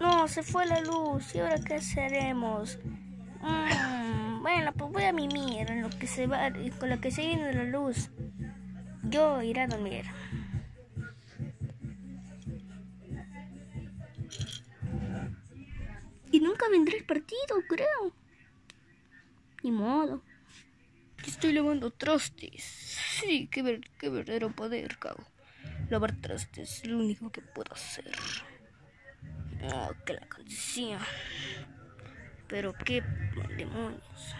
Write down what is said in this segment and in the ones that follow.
No, se fue la luz. ¿Y ahora qué haremos? Mm, bueno, pues voy a mimir en lo que se va, con lo que se viene la luz. Yo iré a dormir. Y nunca vendrá el partido, creo. Ni modo. Estoy lavando trastes. Sí, qué, ver, qué verdadero poder, cago. Lavar trastes es lo único que puedo hacer. Oh, que la canción. Pero qué demonios.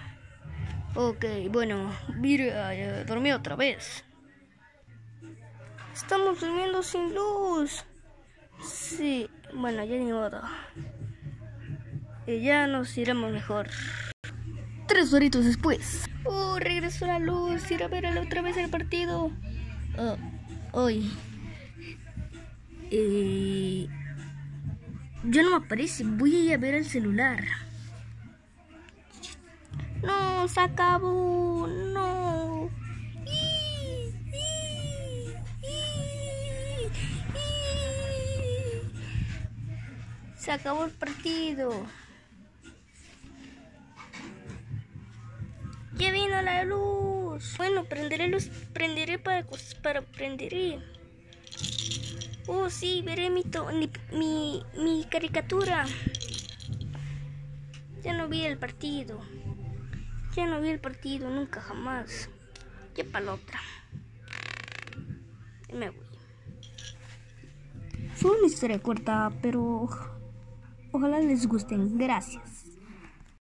Ok, bueno, mire, eh, dormí otra vez. Estamos durmiendo sin luz. Sí, bueno, ya ni modo. Y ya nos iremos mejor. Tres horitos después. Oh, regresó la luz. Ir a ver otra vez el partido. Oh, hoy. Eh, ya no me aparece. Voy a ir a ver el celular. No, se acabó. No. Se acabó el partido. Ya vino la luz. Bueno, prenderé luz, prenderé para para prenderé. Oh, sí, veré mi, mi, mi caricatura. Ya no vi el partido. Ya no vi el partido, nunca jamás. Ya para la otra. Me voy. Fue una historia corta, pero ojalá les gusten. Gracias.